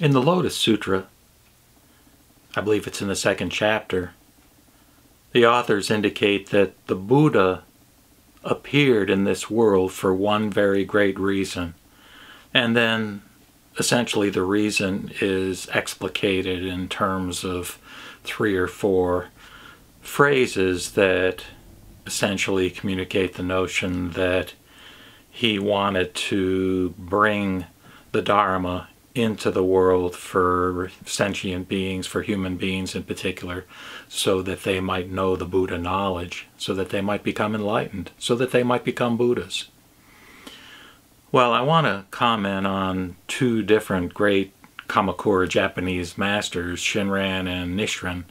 In the Lotus Sutra, I believe it's in the second chapter, the authors indicate that the Buddha appeared in this world for one very great reason. And then essentially the reason is explicated in terms of three or four phrases that essentially communicate the notion that he wanted to bring the Dharma into the world for sentient beings, for human beings in particular, so that they might know the Buddha knowledge, so that they might become enlightened, so that they might become Buddhas. Well, I want to comment on two different great Kamakura Japanese masters, Shinran and Nichiren,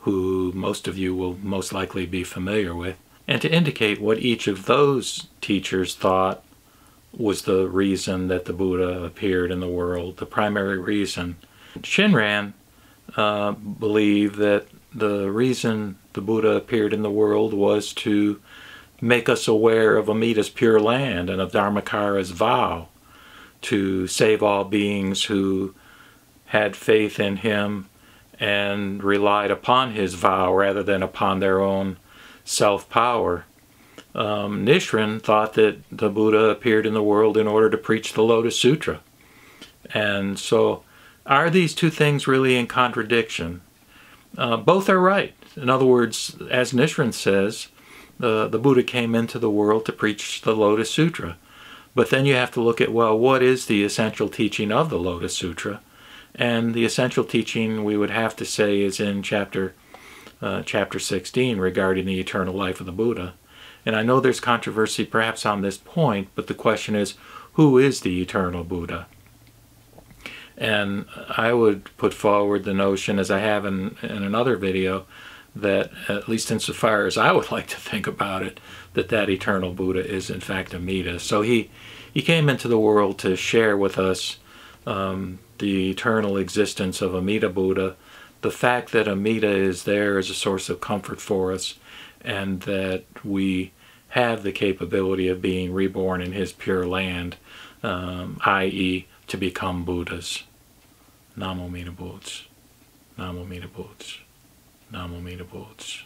who most of you will most likely be familiar with, and to indicate what each of those teachers thought was the reason that the Buddha appeared in the world, the primary reason. Shinran uh, believed that the reason the Buddha appeared in the world was to make us aware of Amida's pure land and of Dharmakara's vow to save all beings who had faith in him and relied upon his vow rather than upon their own self power um, Nichiren thought that the Buddha appeared in the world in order to preach the Lotus Sutra. And so, are these two things really in contradiction? Uh, both are right. In other words, as Nichiren says, the, the Buddha came into the world to preach the Lotus Sutra. But then you have to look at, well, what is the essential teaching of the Lotus Sutra? And the essential teaching we would have to say is in chapter, uh, chapter 16 regarding the eternal life of the Buddha. And I know there's controversy perhaps on this point, but the question is who is the eternal Buddha? And I would put forward the notion, as I have in, in another video, that at least insofar as I would like to think about it, that that eternal Buddha is in fact Amida. So he, he came into the world to share with us um, the eternal existence of Amida Buddha, the fact that Amida is there as a source of comfort for us, and that we have the capability of being reborn in his pure land, um, i.e., to become Buddhas. Namu Amida Butsu. Namu Amida Butsu. Namu Amida Butsu.